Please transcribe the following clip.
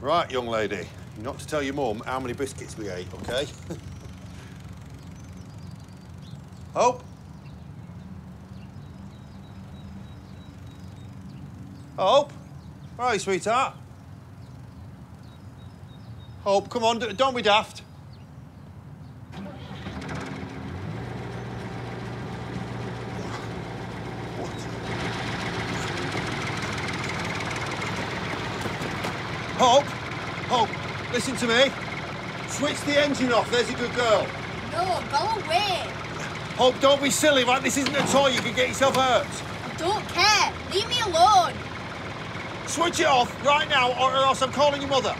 Right, young lady. Not to tell your mum how many biscuits we ate, OK? Hope? Hope? Are you, sweetheart? Hope, come on, don't be daft. Hope, Hope, listen to me. Switch the engine off, there's a good girl. No, go away. Hope, don't be silly, right? This isn't a toy, you can get yourself hurt. I don't care. Leave me alone. Switch it off right now, or else I'm calling your mother.